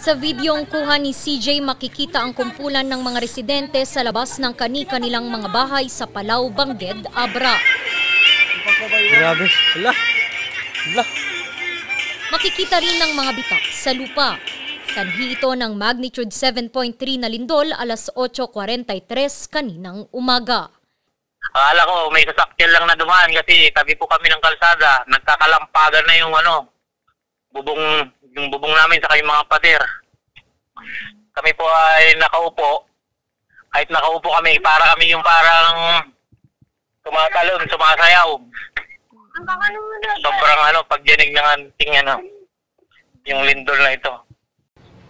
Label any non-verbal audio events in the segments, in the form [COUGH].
Sa videong kuha ni CJ makikita ang kumpulan ng mga residente sa labas ng kani-kanilang mga bahay sa Palau, Bangged, Abra. Grabe. Wala. Wala. Makikita rin ng mga bitak sa lupa. Sanhi ito ng magnitude 7.3 na lindol alas 8.43 kaninang umaga. Akala ko may sasakyan lang na dumaan kasi tabi po kami ng kalsada. Nagkakalampagan na yung ano, bubong, yung bubong namin sa yung mga pader. Kami po ay nakaupo. Kahit nakaupo kami, para kami yung parang tumatalon, sumasayaw. Sobrang ano, pagdinig ng anting ano, yung lindol na ito.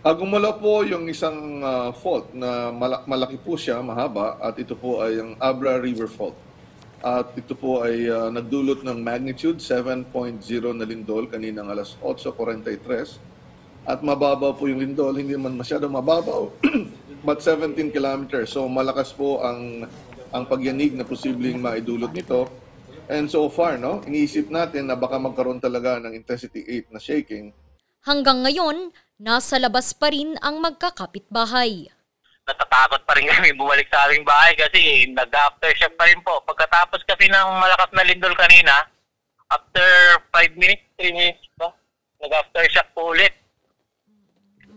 Ah, gumalaw po yung isang ah, fault na mala- malaki po siya, mahaba, at ito po ay ang Abra River Fault. At ito po ay ah, nagdulot ng magnitude 7.0 na lindol kaninang alas 8.43. At mababaw po yung lindol, hindi man masyado mababaw, [CLEARS THROAT] but 17 kilometers. So malakas po ang ang pagyanig na posibleng maidulot nito. And so far, no, iniisip natin na baka magkaroon talaga ng intensity 8 na shaking Hanggang ngayon, nasa labas pa rin ang magkakapitbahay. natatakot pa rin kami bumalik sa aming bahay kasi nag-aftershock pa rin po. Pagkatapos kasi ng malakas na lindol kanina, after 5 minutes, 3 minutes ba, nag-aftershock po ulit.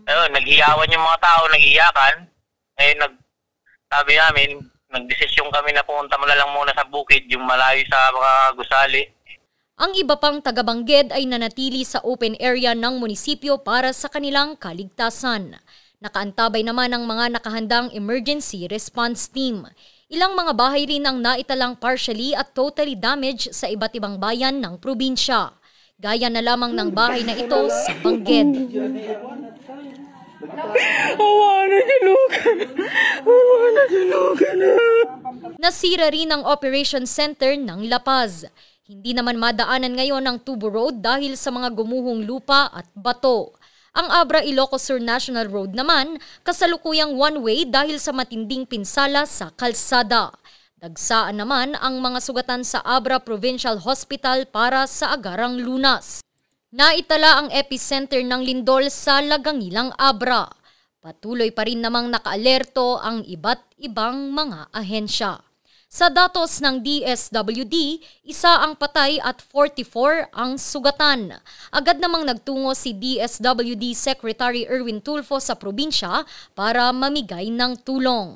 Ayun, naghiyawan yung mga tao, naghiyakan. Eh, nag, sabi namin, nagdesisyon kami na pumunta mo na lang muna sa bukid, yung malayo sa mga gusali. Ang iba pang taga-Bangged ay nanatili sa open area ng munisipyo para sa kanilang kaligtasan. Nakaantabay naman ang mga nakahandang emergency response team. Ilang mga bahay rin ang naitalang partially at totally damaged sa iba't ibang bayan ng probinsya. Gaya na lamang ng bahay na ito sa Bangged. Nasira rin ang operation center ng La Paz. Hindi naman madaanan ngayon ang Tubo Road dahil sa mga gumuhong lupa at bato. Ang Abra Ilocos Sur National Road naman kasalukuyang one-way dahil sa matinding pinsala sa kalsada. Dagsaan naman ang mga sugatan sa Abra Provincial Hospital para sa agarang lunas. Naitala ang epicenter ng lindol sa Lagangilang Abra. Patuloy pa rin namang nakaalerto ang iba't ibang mga ahensya. Sa datos ng DSWD, isa ang patay at 44 ang sugatan. Agad namang nagtungo si DSWD Secretary Erwin Tulfo sa probinsya para mamigay ng tulong.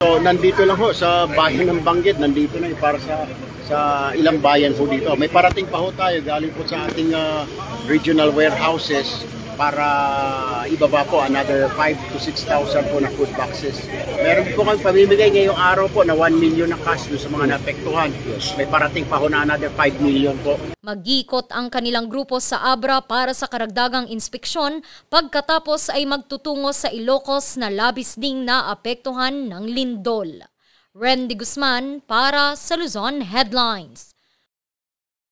So nandito lang ho sa bayan ng Banggit, nandito na para sa sa ilang bayan po dito. May parating pa ho tayo galing po sa ating ah, regional warehouses para ibaba po another 5 to 6,000 po na food boxes. Meron po kami pamimigay ngayong araw po na 1 million na cash doon sa mga naapektuhan. May parating pa ho na another 5 million po. Magikot ang kanilang grupo sa Abra para sa karagdagang inspeksyon pagkatapos ay magtutungo sa Ilocos na labis ding naapektuhan ng lindol. Randy Guzman para sa Luzon Headlines.